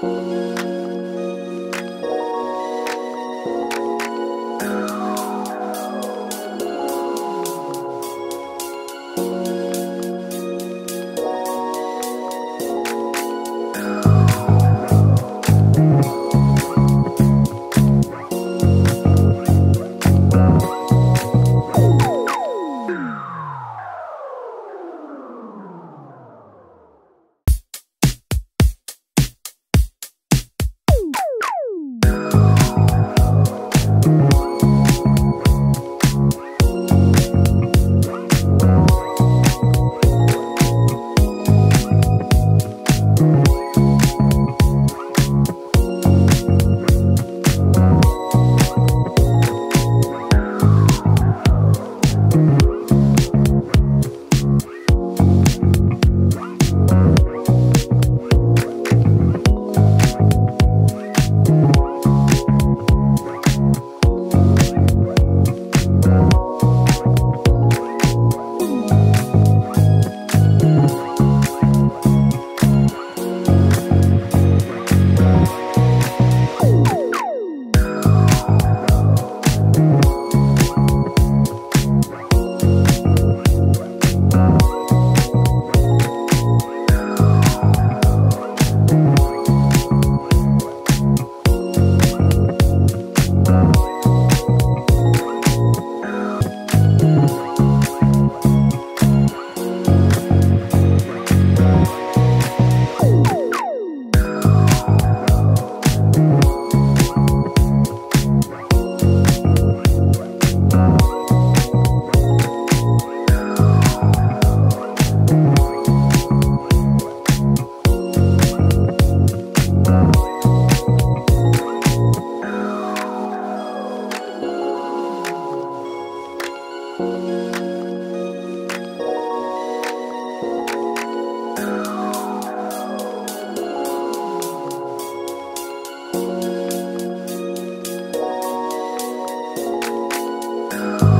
Música Oh. you.